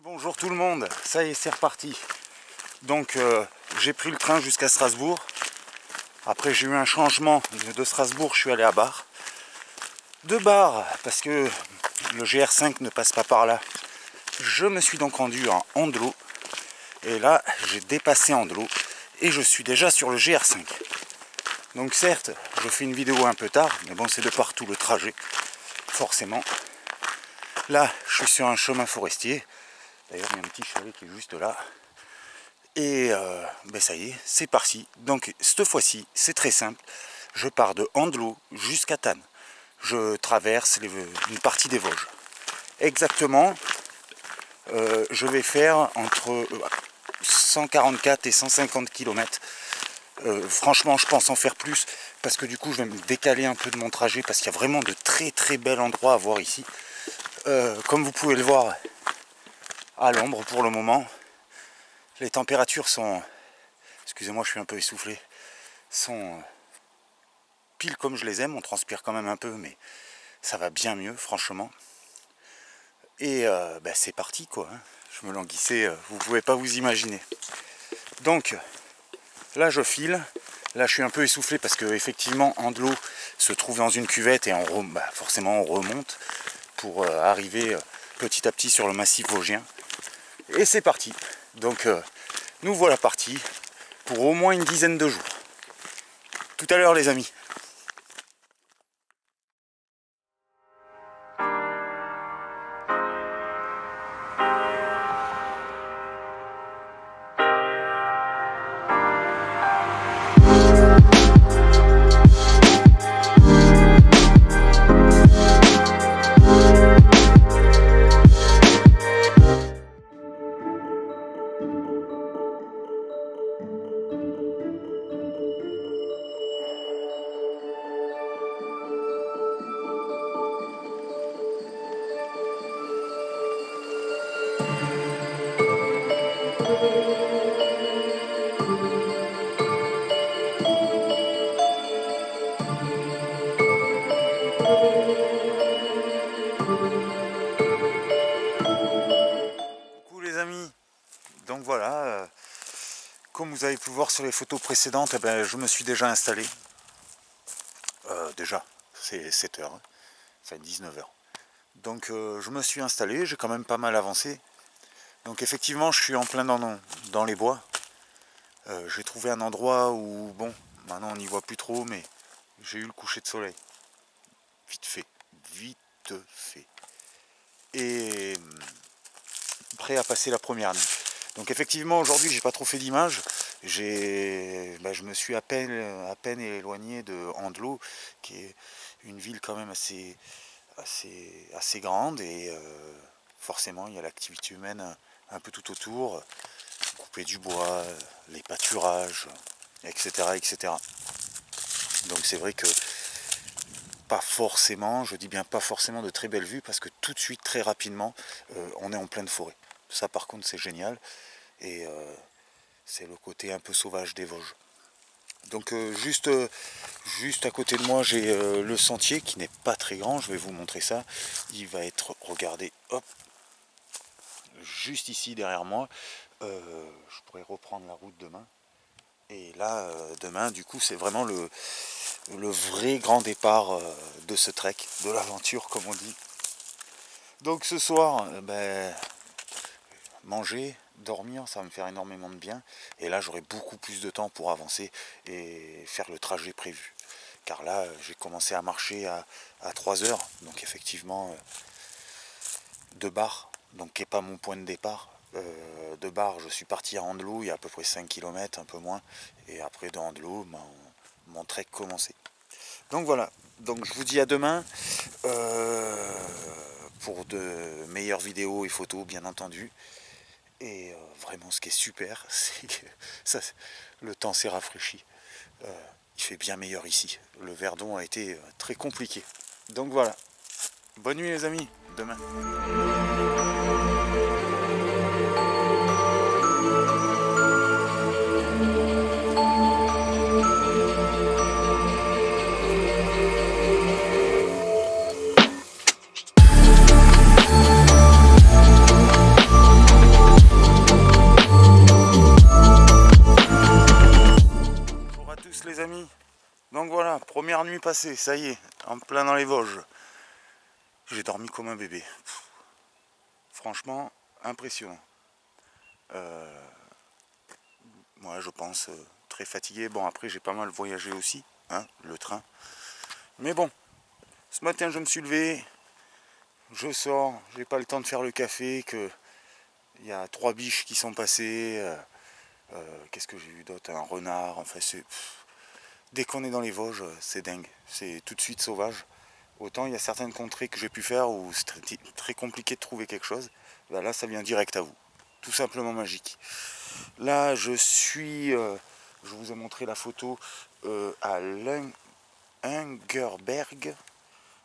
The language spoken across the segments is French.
Bonjour tout le monde, ça y est c'est reparti. Donc euh, j'ai pris le train jusqu'à Strasbourg. Après j'ai eu un changement de Strasbourg, je suis allé à Bar. De Bar, parce que le GR5 ne passe pas par là. Je me suis donc rendu en Andelo. Et là j'ai dépassé Andelo et je suis déjà sur le GR5. Donc certes, je fais une vidéo un peu tard, mais bon c'est de partout le trajet, forcément. Là, je suis sur un chemin forestier. D'ailleurs, il y a un petit chalet qui est juste là. Et euh, ben ça y est, c'est parti. Donc, cette fois-ci, c'est très simple. Je pars de Andelo jusqu'à Tannes. Je traverse une partie des Vosges. Exactement, euh, je vais faire entre 144 euh, et 150 km. franchement, je pense en faire plus parce que du coup, je vais me décaler un peu de mon trajet parce qu'il y a vraiment de très très bels endroits à voir ici. comme vous pouvez le voir, à l'ombre pour le moment. Les températures sont, excusez-moi je suis un peu essoufflé, sont euh, pile comme je les aime, on transpire quand même un peu mais ça va bien mieux franchement. Et euh, ben, c'est parti quoi, hein. je me languissais, euh, vous pouvez pas vous imaginer. Donc là je file, là je suis un peu essoufflé parce que effectivement Andelo se trouve dans une cuvette et on, bah, forcément on remonte pour arriver petit à petit sur le massif vosgien. Et c'est parti. Donc euh, nous voilà partis pour au moins une dizaine de jours. Tout à l'heure les amis. Voir sur les photos précédentes, eh ben, je me suis déjà installé. Euh, déjà, c'est 7 h hein. enfin 19 h Donc euh, je me suis installé, j'ai quand même pas mal avancé. Donc effectivement, je suis en plein dans, dans les bois. j'ai trouvé un endroit où, bon, maintenant on n'y voit plus trop, mais j'ai eu le coucher de soleil. Vite fait, vite fait. Et hum, prêt à passer la première nuit. Donc effectivement aujourd'hui j'ai pas trop fait d'image. Bah, je me suis à peine, à peine éloigné de Andelo, qui est une ville quand même assez, assez, assez grande et euh, forcément il y a l'activité humaine un, peu tout autour, couper du bois, les pâturages, etc. etc. Donc c'est vrai que pas forcément, je dis bien pas forcément de très belles vues parce que tout de suite, très rapidement, euh, on est en pleine forêt. Ça par contre c'est génial. Et euh, c'est le côté un peu sauvage des Vosges. Donc euh, juste, euh, juste à côté de moi j'ai le sentier qui n'est pas très grand, je vais vous montrer ça. Il va être, regardez, hop, juste ici derrière moi. je pourrais reprendre la route demain. Et là, demain, du coup, c'est vraiment le, le vrai grand départ de ce trek, de l'aventure comme on dit. Donc ce soir, ben, manger, dormir, ça va me faire énormément de bien. Et là, j'aurai beaucoup plus de temps pour avancer et faire le trajet prévu. Car là, j'ai commencé à marcher à, 3 heures. Donc effectivement, euh, de bar, donc qui n'est pas mon point de départ. Euh, de bar, je suis parti à Andelot, il y a à peu près 5 km, un peu moins. Et après de Andelot, mon, mon trek commençait. Donc voilà, donc je vous dis à demain. Euh, pour de meilleures vidéos et photos, bien entendu. Et euh, vraiment, ce qui est super, c'est que le temps s'est rafraîchi. Euh, il fait bien meilleur ici. Le Verdon a été euh, très compliqué. Donc voilà. Bonne nuit les amis. Demain. Première nuit passée, ça y est, en plein dans les Vosges. J'ai dormi comme un bébé. Franchement, impressionnant. Euh, moi, je pense euh, très fatigué. Bon, après, j'ai pas mal voyagé aussi, hein, le train. Mais bon, ce matin, je me suis levé, je sors, j'ai pas le temps de faire le café, que il y a trois biches qui sont passées. Euh, qu'est-ce que j'ai vu d'autre? Un renard, enfin c'est. Dès qu'on est dans les Vosges, c'est dingue. C'est tout de suite sauvage. Autant il y a certaines contrées que j'ai pu faire où c'est très, compliqué de trouver quelque chose. Ben là, ça vient direct à vous. Tout simplement magique. Là, je suis. Euh, je vous ai montré la photo à Lungerberg,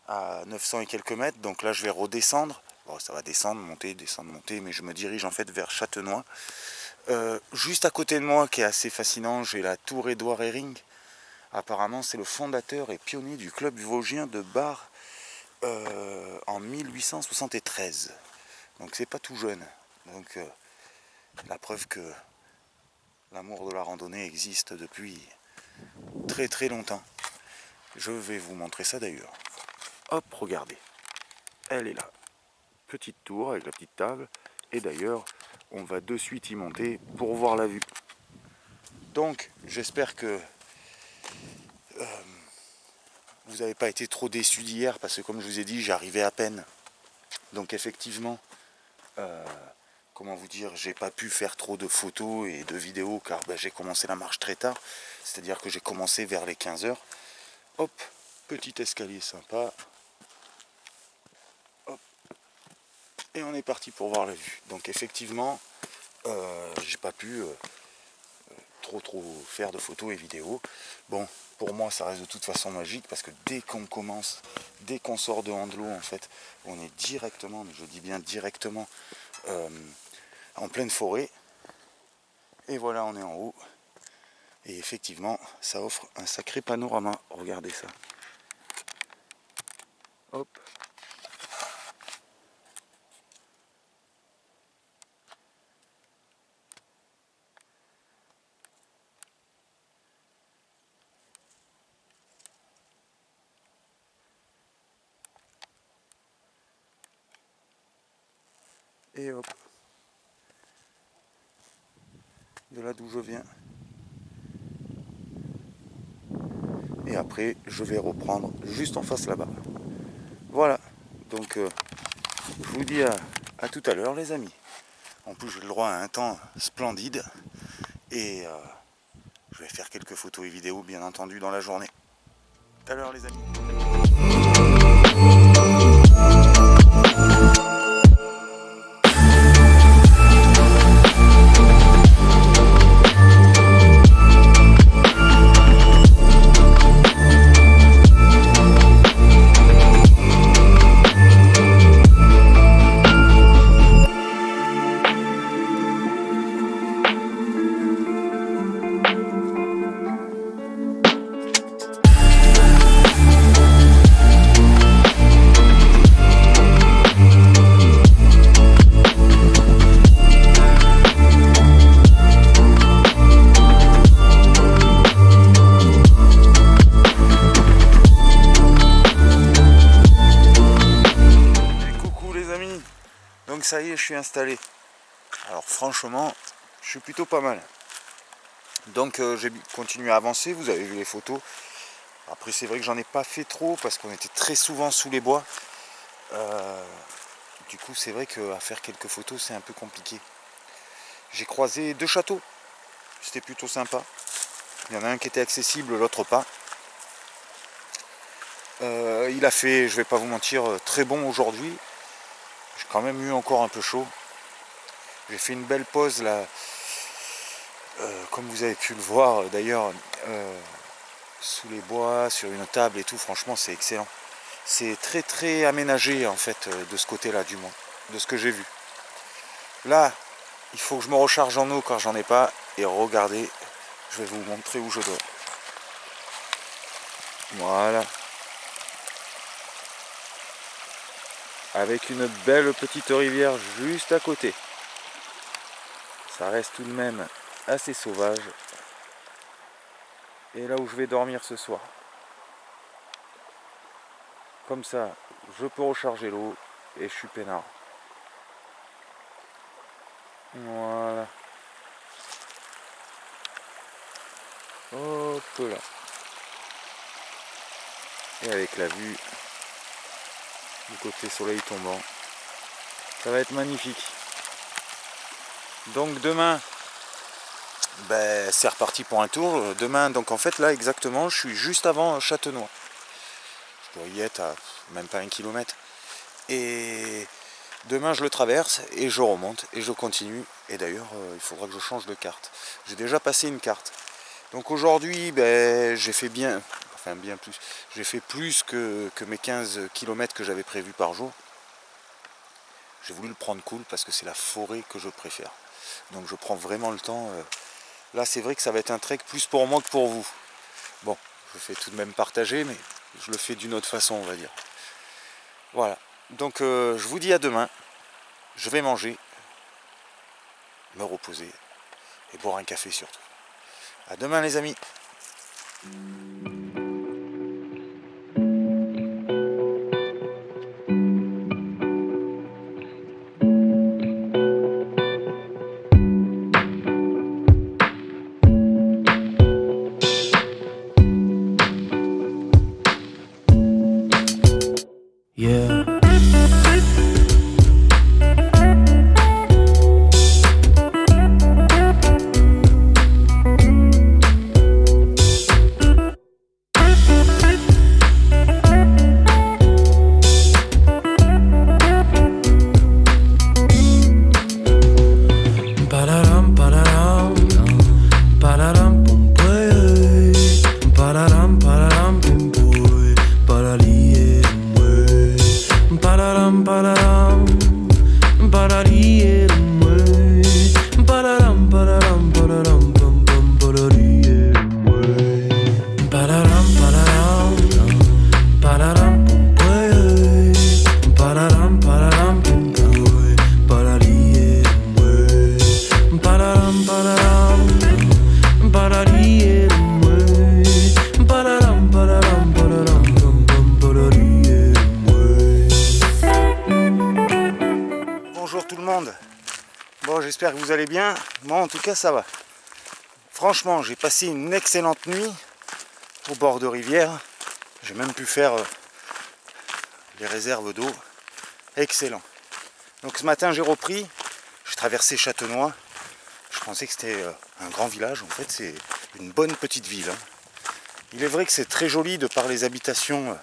à 900 et quelques mètres. Donc là, je vais redescendre. Bon, ça va descendre, monter, descendre, monter, mais je me dirige en fait vers Châtenois. Euh, juste à côté de moi, qui est assez fascinant, j'ai la tour Édouard Hering. Apparemment, c'est le fondateur et pionnier du club vosgien de bar euh, en 1873. Donc c'est pas tout jeune. Donc euh, la preuve que l'amour de la randonnée existe depuis très très longtemps. Je vais vous montrer ça d'ailleurs. Hop, regardez. Elle est là petite tour avec la petite table. Et d'ailleurs, on va de suite y monter pour voir la vue. Donc, j'espère que vous n'avez pas été trop déçus d'hier, parce que comme je vous ai dit, j'arrivais à peine. Donc effectivement, euh, comment vous dire, j'ai pas pu faire trop de photos et de vidéos car ben, j'ai commencé la marche très tard. C'est-à-dire que j'ai commencé vers les 15h. Hop, petit escalier sympa. et on est parti pour voir la vue. Donc effectivement, euh, j'ai pas pu euh, trop trop faire de photos et vidéos. Bon, pour moi ça reste de toute façon magique parce que dès qu'on commence, dès qu'on sort de Handelo en fait, on est directement, mais je dis bien directement, en pleine forêt. Et voilà, on est en haut. Et effectivement, ça offre un sacré panorama. Regardez ça. Hop. Hop. De là d'où je viens. Et après je vais reprendre juste en face là-bas. Voilà. Donc euh, je vous dis à, tout à l'heure les amis. En plus j'ai le droit à un temps splendide. Et euh, je vais faire quelques photos et vidéos bien entendu dans la journée. À l'heure les amis je suis installé. Alors franchement, je suis plutôt pas mal. Donc euh, j'ai continué à avancer, vous avez vu les photos. Après c'est vrai que j'en ai pas fait trop parce qu'on était très souvent sous les bois. Euh, du coup c'est vrai qu'à faire quelques photos c'est un peu compliqué. J'ai croisé deux châteaux. C'était plutôt sympa. Il y en a un qui était accessible, l'autre pas. Euh, il a fait, je vais pas vous mentir, très bon aujourd'hui. J'ai quand même eu encore un peu chaud. J'ai fait une belle pause là, euh, comme vous avez pu le voir d'ailleurs, euh, sous les bois, sur une table et tout. Franchement, c'est excellent. C'est très très aménagé en fait euh, de ce côté-là du moins, de ce que j'ai vu. Là, il faut que je me recharge en eau car j'en ai pas. Et regardez, je vais vous montrer où je dois. Voilà. Avec une belle petite rivière juste à côté. Ça reste tout de même assez sauvage. Et là où je vais dormir ce soir. Comme ça, je peux recharger l'eau et je suis peinard. Voilà. Hop là. Et avec la vue du côté soleil tombant, ça va être magnifique. Donc demain, ben, c'est reparti pour un tour. Demain, donc en fait là exactement, je suis juste avant Châtenois. Je dois y être à même pas un kilomètre. Et demain je le traverse et je remonte et je continue. Et d'ailleurs euh, il faudra que je change de carte. J'ai déjà passé une carte. Donc aujourd'hui ben, j'ai fait bien, bien plus, j'ai fait plus que, que mes 15 km que j'avais prévu par jour. J'ai voulu le prendre cool parce que c'est la forêt que je préfère. Donc je prends vraiment le temps. Euh, là c'est vrai que ça va être un trek plus pour moi que pour vous. Bon, je fais tout de même partager, mais je le fais d'une autre façon on va dire. Voilà. Donc euh, je vous dis à demain. Je vais manger, me reposer et boire un café surtout. À demain les amis. En tout cas, ça va. Franchement, j'ai passé une excellente nuit au bord de rivière. J'ai même pu faire euh, les réserves d'eau. Excellent. Donc ce matin, j'ai repris. J'ai traversé Châtenois. Je pensais que c'était euh, un grand village. En fait, c'est une bonne petite ville. Hein. Il est vrai que c'est très joli de par les habitations euh,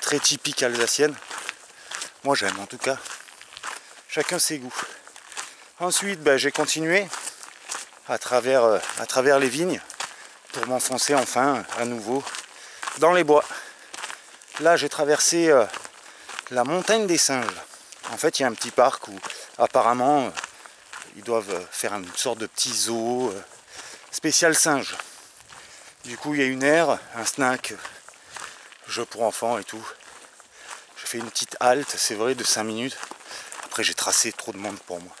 très typiques alsaciennes. Moi, j'aime en tout cas. Chacun ses goûts. Ensuite, ben, j'ai continué à travers, euh, à travers les vignes pour m'enfoncer enfin à nouveau dans les bois. Là, j'ai traversé euh, la montagne des singes. En fait, il y a un petit parc où apparemment euh, ils doivent faire une sorte de petit zoo spécial singe. Du coup, il y a une aire, un snack, jeu pour enfants et tout. J'ai fait une petite halte, c'est vrai, de 5 minutes. Après, j'ai tracé trop de monde pour moi.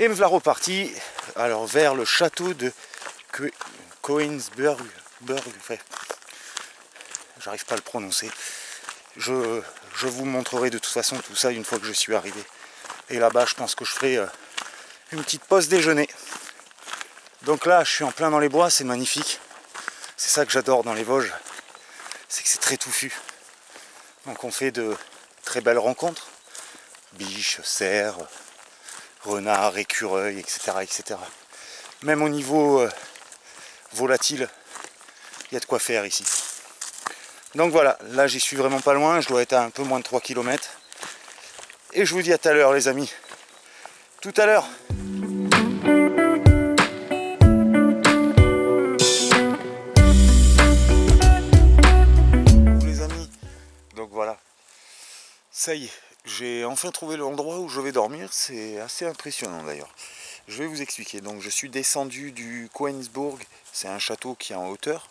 Et me voilà reparti alors vers le château de Coinsburg. J'arrive pas à le prononcer. Je, je, vous montrerai de toute façon tout ça une fois que je suis arrivé. Et là-bas, je pense que je ferai euh, une petite pause déjeuner. Donc là, je suis en plein dans les bois, c'est magnifique. C'est ça que j'adore dans les Vosges, c'est que c'est très touffu. Donc on fait de très belles rencontres. Biches, cerfs, renards, écureuils, etc., etc. Même au niveau euh, volatile, il y a de quoi faire ici. Donc voilà, là j'y suis vraiment pas loin, je dois être à un peu moins de 3 km. Et je vous dis à tout à l'heure les amis. Tout à l'heure Les amis, donc voilà. Ça y est, j'ai enfin trouvé l'endroit où je vais dormir, c'est assez impressionnant d'ailleurs. Je vais vous expliquer. Donc je suis descendu du Koenigsburg, c'est un château qui est en hauteur.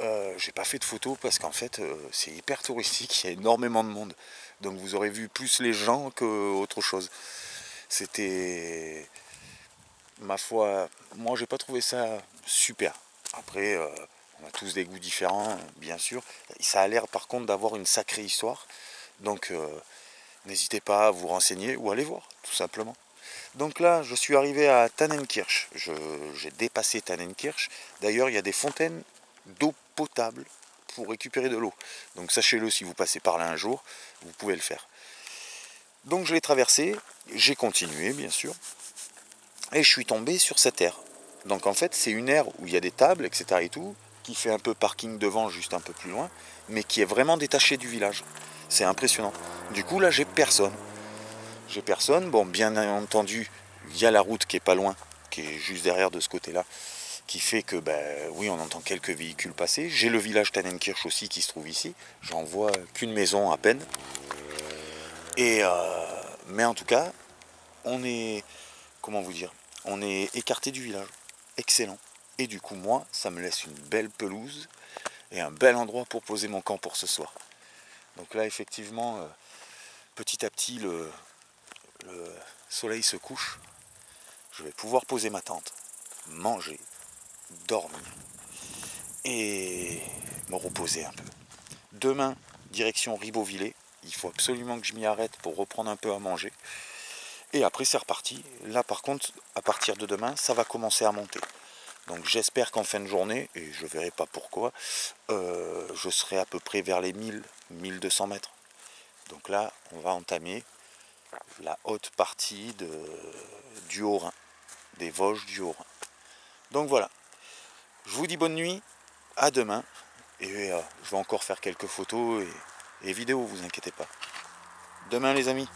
Euh, j'ai pas fait de photos parce qu'en fait euh, c'est hyper touristique, il y a énormément de monde. Donc vous aurez vu plus les gens qu'autre chose. C'était ma foi, moi j'ai pas trouvé ça super. Après, euh, On a tous des goûts différents, bien sûr. Ça a l'air par contre d'avoir une sacrée histoire. Donc euh, n'hésitez pas à vous renseigner ou aller voir, tout simplement. Donc là, je suis arrivé à Tannenkirch. J'ai dépassé Tannenkirch. D'ailleurs, il y a des fontaines d'eau potable pour récupérer de l'eau. Donc sachez-le, si vous passez par là un jour, vous pouvez le faire. Donc je l'ai traversé, j'ai continué bien sûr, et je suis tombé sur cette aire. Donc en fait, c'est une aire où il y a des tables, etc. et tout, qui fait un peu parking devant, juste un peu plus loin, mais qui est vraiment détachée du village. C'est impressionnant. Du coup, là, j'ai personne. J'ai personne. Bon, bien entendu, il y a la route qui est pas loin, qui est juste derrière de ce côté-là, qui fait que, ben, oui, on entend quelques véhicules passer. J'ai le village Tannenkirch aussi qui se trouve ici. J'en vois qu'une maison à peine. Et, euh, mais en tout cas, on est, comment vous dire, on est écarté du village. Excellent. Et du coup, moi, ça me laisse une belle pelouse et un bel endroit pour poser mon camp pour ce soir. Donc là, effectivement, euh, petit à petit, le, soleil se couche. Je vais pouvoir poser ma tente, manger, dormir et me reposer un peu. Demain, direction Ribeauvillé. Il faut absolument que je m'y arrête pour reprendre un peu à manger. Et après, c'est reparti. Là, par contre, à partir de demain, ça va commencer à monter. Donc j'espère qu'en fin de journée, et je verrai pas pourquoi, euh, je serai à peu près vers les 1000, 1200 mètres. Donc là, on va entamer la haute partie du Haut-Rhin, des Vosges du Haut-Rhin. Donc voilà, je vous dis bonne nuit, à demain, et euh, je vais encore faire quelques photos et, et vidéos, vous inquiétez pas. Demain les amis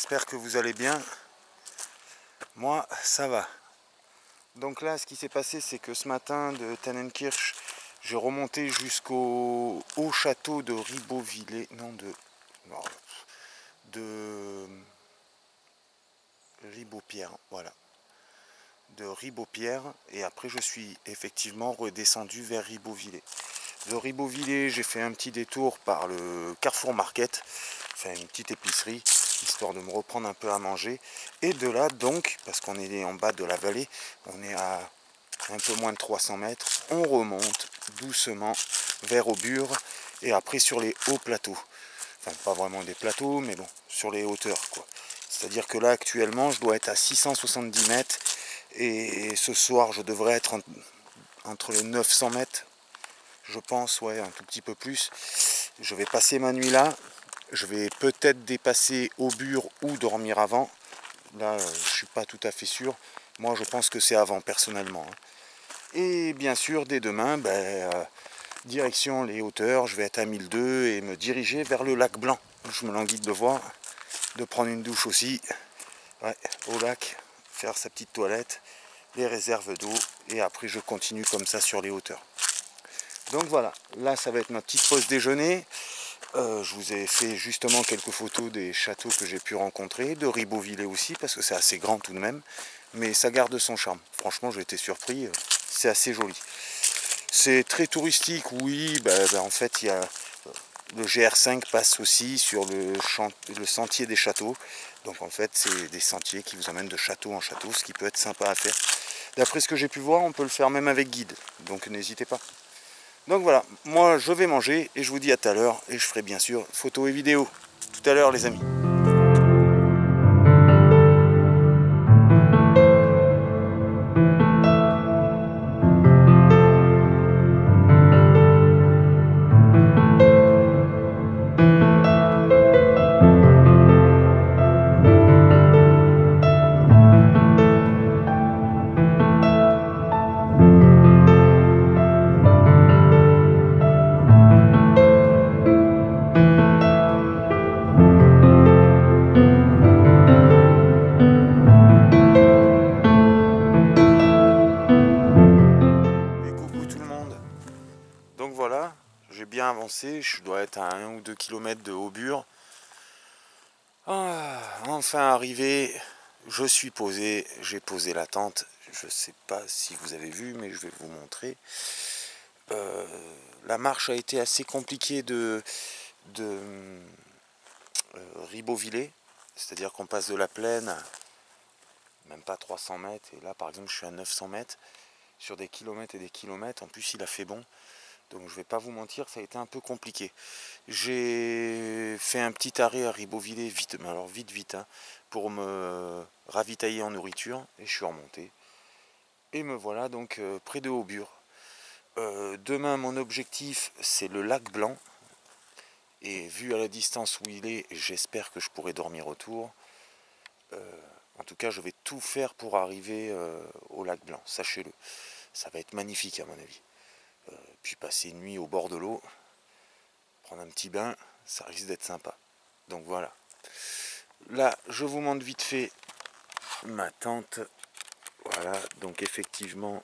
j'espère que vous allez bien. Moi, ça va. Donc là, ce qui s'est passé, c'est que ce matin de Tannenkirch, j'ai remonté jusqu'au haut château de Ribeauvillé. Non, de. de. Ribeaupierre, voilà. De Ribeaupierre. Et après, je suis effectivement redescendu vers Ribeauvillé. De Ribeauvillé, j'ai fait un petit détour par le Carrefour Market, enfin une petite épicerie histoire de me reprendre un peu à manger. Et de là, donc, parce qu'on est en bas de la vallée, on est à un peu moins de 300 mètres, on remonte doucement vers Aubure et après sur les hauts plateaux. Enfin, pas vraiment des plateaux, mais bon, sur les hauteurs, quoi. C'est-à-dire que là, actuellement, je dois être à 670 mètres et ce soir, je devrais être entre les 900 mètres, je pense, ouais, un tout petit peu plus. Je vais passer ma nuit là, je vais peut-être dépasser Aubure ou dormir avant. Là, je ne suis pas tout à fait sûr. Moi, je pense que c'est avant, personnellement. Hein. Et bien sûr, dès demain, ben, euh, direction les hauteurs, je vais être à 1002 et me diriger vers le lac Blanc. je me languis de voir, de prendre une douche aussi, au lac, faire sa petite toilette, les réserves d'eau, et après je continue comme ça sur les hauteurs. Donc voilà, là ça va être ma petite pause déjeuner. Euh, je vous ai fait justement quelques photos des châteaux que j'ai pu rencontrer, de Ribeauvillé aussi, parce que c'est assez grand tout de même, mais ça garde son charme. Franchement, j'ai été surpris, euh, c'est assez joli. C'est très touristique, oui, ben, ben, en fait, il y a le GR5 passe aussi sur le, le, sentier des châteaux. Donc en fait, c'est des sentiers qui vous amènent de château en château, ce qui peut être sympa à faire. D'après ce que j'ai pu voir, on peut le faire même avec guide. Donc n'hésitez pas. Donc voilà, moi je vais manger et je vous dis à tout à l'heure. Et je ferai bien sûr photos et vidéos. Tout à l'heure les amis. Ou 2 km de Aubure. Ah, enfin arrivé, je suis posé, j'ai posé la tente. Je ne sais pas si vous avez vu, mais je vais vous montrer. Euh, la marche a été assez compliquée de, de euh, c'est-à-dire qu'on passe de la plaine, même pas 300 mètres, et là par exemple je suis à 900 mètres, sur des kilomètres et des kilomètres, en plus il a fait bon. Donc je ne vais pas vous mentir, ça a été un peu compliqué. J'ai fait un petit arrêt à Ribeauvillé, vite, mais alors vite vite, hein, pour me ravitailler en nourriture, et je suis remonté. Et me voilà donc euh, près de Aubure. Euh, demain mon objectif c'est le lac Blanc. Et vu à la distance où il est, j'espère que je pourrai dormir autour. Euh, en tout cas je vais tout faire pour arriver au lac Blanc, sachez-le. Ça va être magnifique à mon avis. Puis passer une nuit au bord de l'eau, prendre un petit bain, ça risque d'être sympa. Donc voilà. Là, je vous montre vite fait ma tente. Voilà, donc effectivement,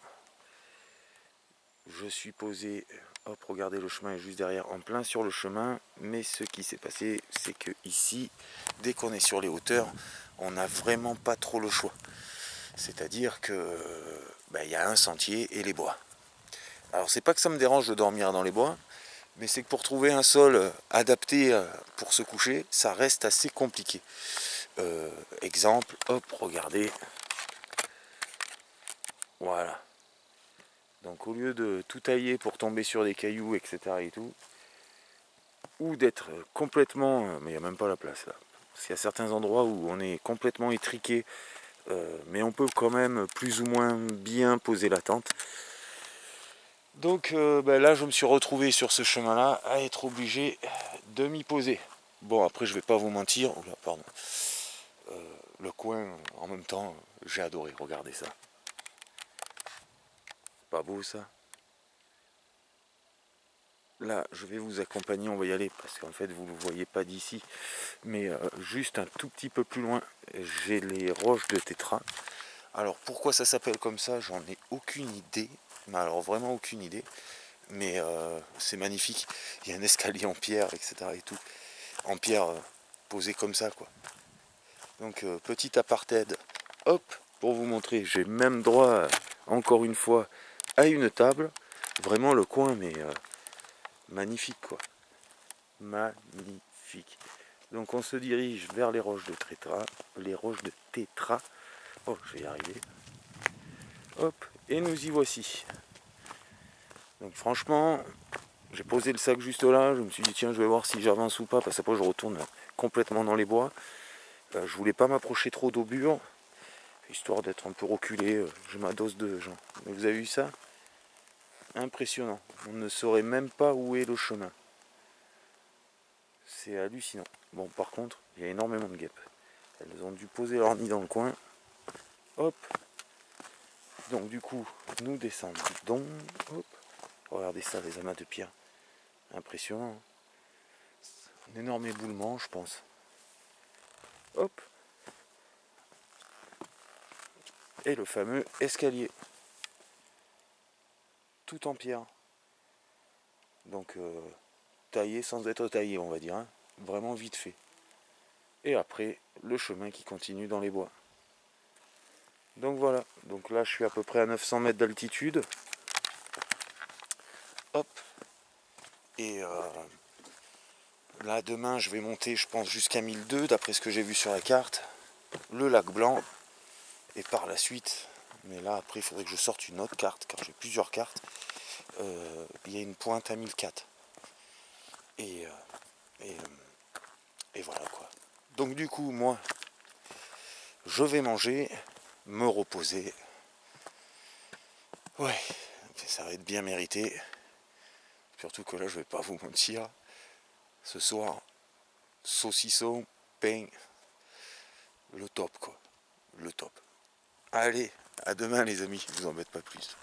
je suis posé, hop, regardez le chemin est juste derrière, en plein sur le chemin, mais ce qui s'est passé, c'est que ici, dès qu'on est sur les hauteurs, on n'a vraiment pas trop le choix. C'est-à-dire que ben, il y a un sentier et les bois. Alors c'est pas que ça me dérange de dormir dans les bois, mais c'est que pour trouver un sol euh, adapté euh, pour se coucher, ça reste assez compliqué. Euh, exemple, hop, regardez. Voilà. Donc au lieu de tout tailler pour tomber sur des cailloux, etc. et tout, ou d'être complètement... Mais il n'y a même pas la place là. Parce qu'il y a certains endroits où on est complètement étriqué, mais on peut quand même plus ou moins bien poser la tente. Donc euh, ben là, je me suis retrouvé sur ce chemin-là à être obligé de m'y poser. Bon, après, je vais pas vous mentir. pardon. Euh, le coin, en même temps, j'ai adoré. Regardez ça. Pas beau ça? Là, je vais vous accompagner, on va y aller, parce qu'en fait, vous ne le voyez pas d'ici. Mais euh, juste un tout petit peu plus loin, j'ai les roches de Tétra. Alors, pourquoi ça s'appelle comme ça? J'en ai aucune idée alors vraiment aucune idée. Mais euh, c'est magnifique. Il y a un escalier en pierre, etc. et tout. En pierre euh, posé comme ça, quoi. Donc euh, petit apartheid, hop, pour vous montrer, j'ai même droit, encore une fois, à une table. Vraiment le coin, mais magnifique, quoi. Magnifique. Donc on se dirige vers les roches de Tétra, les roches de Tétra. Oh, je vais y arriver. Hop, et nous y voici. Donc franchement, j'ai posé le sac juste là, je me suis dit tiens je vais voir si j'avance ou pas, parce que après je retourne complètement dans les bois. Euh, je voulais pas m'approcher trop d'Aubure, histoire d'être un peu reculé, euh, je m'adosse de gens. Mais vous avez vu ça? Impressionnant, on ne saurait même pas où est le chemin. C'est hallucinant. Bon par contre, il y a énormément de guêpes. Elles ont dû poser leur nid dans le coin. Hop, donc du coup, nous descendons. Hop. Regardez ça, les amas de pierre. Impressionnant. un énorme éboulement, je pense. Hop. Et le fameux escalier. Tout en pierre. Donc euh, taillé sans être taillé, on va dire. Hein. Vraiment vite fait. Et après, le chemin qui continue dans les bois. Donc voilà, donc là je suis à peu près à 900 mètres d'altitude. Hop. Et euh, là demain je vais monter je pense jusqu'à 1002 d'après ce que j'ai vu sur la carte. Le lac blanc. Et par la suite, mais là après il faudrait que je sorte une autre carte car j'ai plusieurs cartes. Euh, il y a une pointe à 1004. Et, euh, et, et voilà quoi. Donc du coup moi je vais manger me reposer. Ouais, ça va être bien mérité. Surtout que là, je vais pas vous mentir. Ce soir, saucisson, pain, le top quoi. Le top. Allez, à demain les amis, vous embête pas plus.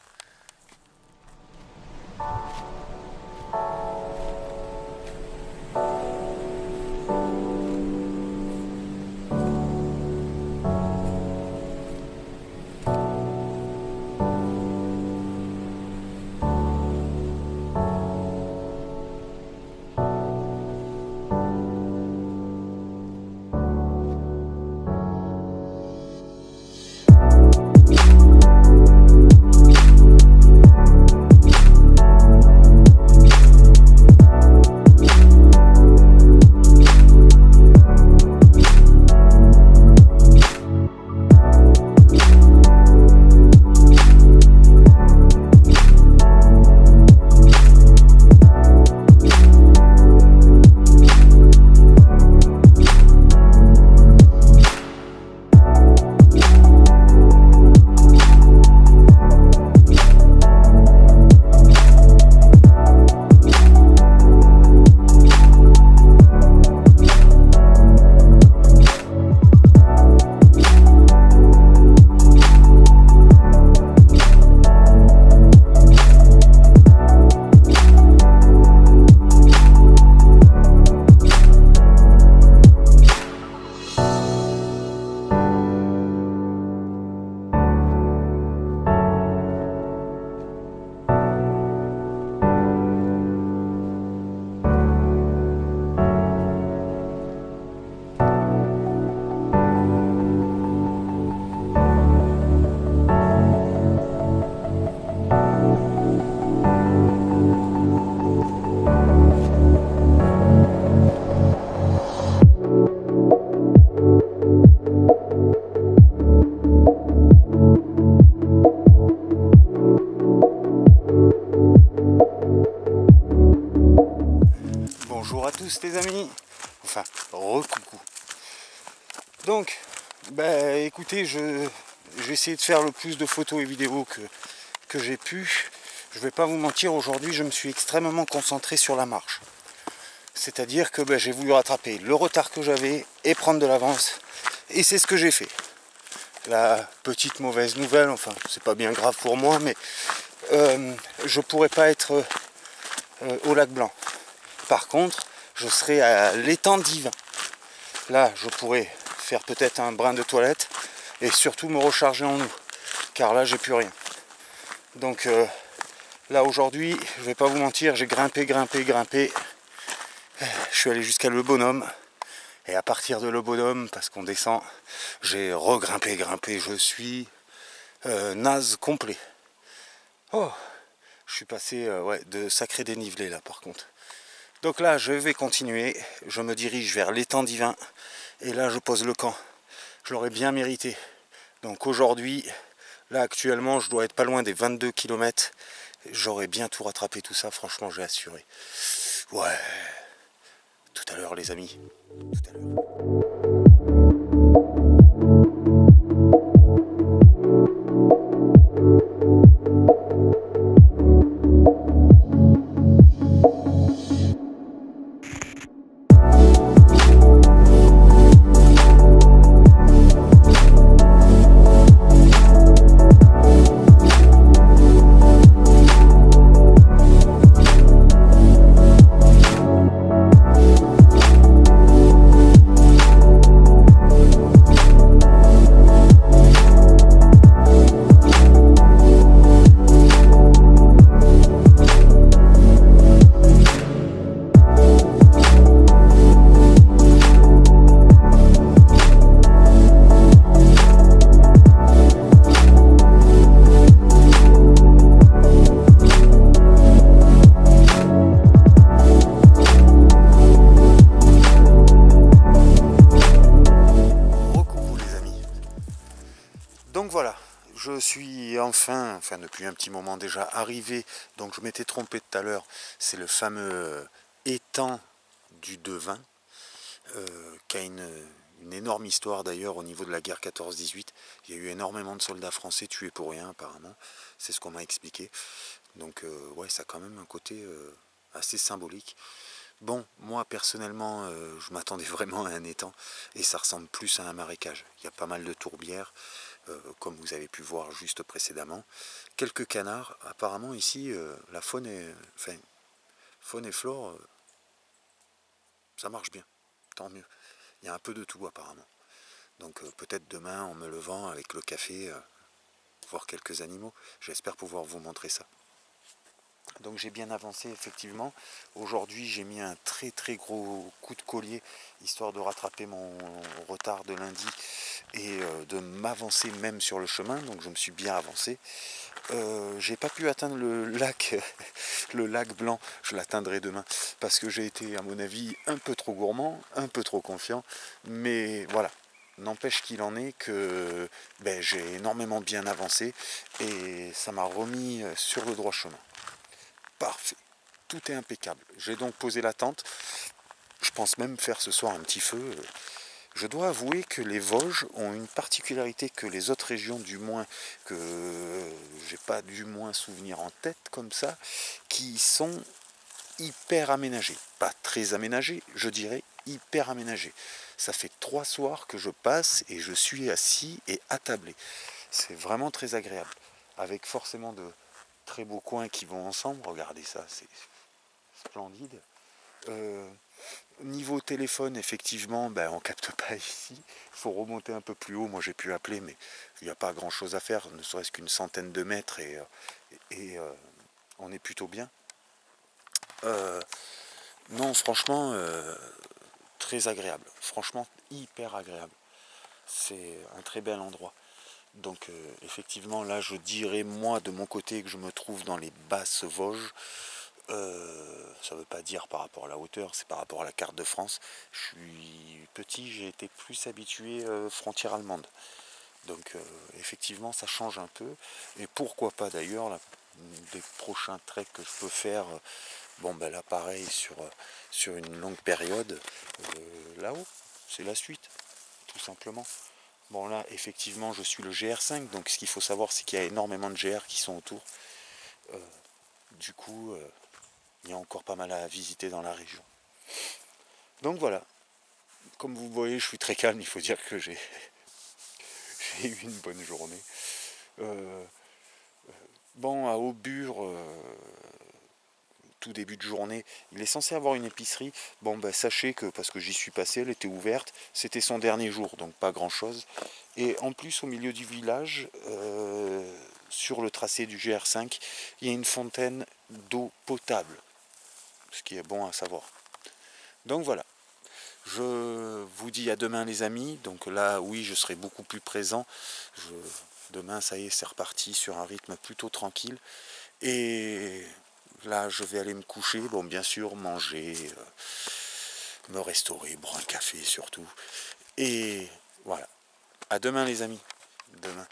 Les amis. Enfin, recoucou. Donc, bah écoutez, je j'ai essayé de faire le plus de photos et vidéos que, que j'ai pu. Je vais pas vous mentir, aujourd'hui je me suis extrêmement concentré sur la marche. C'est-à-dire que bah, j'ai voulu rattraper le retard que j'avais et prendre de l'avance. Et c'est ce que j'ai fait. La petite mauvaise nouvelle, enfin c'est pas bien grave pour moi, mais euh, je pourrais pas être euh, au lac blanc. Par contre, je serai à l'étang divin. Là, je pourrais faire peut-être un brin de toilette et surtout me recharger en eau, car là, j'ai plus rien. Donc euh, là, aujourd'hui, je vais pas vous mentir, j'ai grimpé, grimpé, grimpé. Je suis allé jusqu'à Le Bonhomme. Et à partir de Le Bonhomme, parce qu'on descend, j'ai regrimpé, grimpé. Je suis euh, naze complet. Oh, je suis passé euh, ouais, de sacré dénivelé là par contre. Donc là, je vais continuer. Je me dirige vers l'étang divin. Et là, je pose le camp. Je l'aurais bien mérité. Donc aujourd'hui, là actuellement, je dois être pas loin des 22 km. J'aurais bien tout rattrapé tout ça. Franchement, j'ai assuré. Ouais. Tout à l'heure, les amis. Tout à l'heure. Moment déjà, arrivé, donc je m'étais trompé tout à l'heure, c'est le fameux étang du Devin, euh, qui a une, énorme histoire d'ailleurs au niveau de la guerre 14-18. Il y a eu énormément de soldats français tués pour rien apparemment, c'est ce qu'on m'a expliqué. Donc euh, ouais, ça a quand même un côté euh, assez symbolique. Bon, moi personnellement, je m'attendais vraiment à un étang et ça ressemble plus à un marécage. Il y a pas mal de tourbières, comme vous avez pu voir juste précédemment. Quelques canards. Apparemment ici, la faune et, faune et flore, ça marche bien tant mieux. Il y a un peu de tout apparemment. Donc euh, peut-être demain en me levant avec le café, euh, voir quelques animaux. J'espère pouvoir vous montrer ça. Donc j'ai bien avancé effectivement. Aujourd'hui j'ai mis un très très gros coup de collier histoire de rattraper mon retard de lundi et euh, de m'avancer même sur le chemin. Donc je me suis bien avancé. Euh, j'ai pas pu atteindre le lac, le lac blanc, je l'atteindrai demain, parce que j'ai été à mon avis un peu trop gourmand, un peu trop confiant, mais voilà, n'empêche qu'il en est que ben, j'ai énormément bien avancé et ça m'a remis sur le droit chemin. Parfait, tout est impeccable. J'ai donc posé la tente, je pense même faire ce soir un petit feu. Je dois avouer que les Vosges ont une particularité que les autres régions, du moins, que j'ai pas du moins souvenir en tête comme ça, qui sont hyper aménagées. Pas très aménagées, je dirais hyper aménagées. Ça fait trois soirs que je passe et je suis assis et attablé. C'est vraiment très agréable. Avec forcément de très beaux coins qui vont ensemble. Regardez ça, c'est splendide. Euh, Niveau téléphone, effectivement, ben, on capte pas ici. Il faut remonter un peu plus haut. Moi, j'ai pu appeler, mais il n'y a pas grand-chose à faire, ne serait-ce qu'une centaine de mètres et, euh, et euh, on est plutôt bien. Non, franchement, très agréable. Franchement, hyper agréable. C'est un très bel endroit. Donc, effectivement, là, je dirais, moi, de mon côté, que je me trouve dans les basses Vosges. Euh, ça ne veut pas dire par rapport à la hauteur, c'est par rapport à la carte de France. Je suis petit, j'ai été plus habitué euh, frontière allemande. Donc euh, effectivement, ça change un peu. Et pourquoi pas d'ailleurs, des prochains treks que je peux faire, bon ben là pareil sur, sur une longue période, là-haut, c'est la suite, tout simplement. Bon là, effectivement, je suis le GR5, donc ce qu'il faut savoir, c'est qu'il y a énormément de GR qui sont autour. du coup, il y a encore pas mal à visiter dans la région. Donc voilà, comme vous voyez, je suis très calme, il faut dire que j'ai eu une bonne journée. Euh, bon, à Aubure, euh, tout début de journée, il est censé avoir une épicerie. Bon, ben, sachez que, parce que j'y suis passé, elle était ouverte, c'était son dernier jour, donc pas grand-chose. Et en plus, au milieu du village, euh, sur le tracé du GR5, il y a une fontaine d'eau potable ce qui est bon à savoir. Donc voilà. Je vous dis à demain les amis. Donc là, oui, je serai beaucoup plus présent. demain, ça y est, c'est reparti sur un rythme plutôt tranquille. Et là, je vais aller me coucher. Bon, bien sûr, manger, euh, me restaurer, boire un café surtout. Et voilà. À demain les amis. Demain.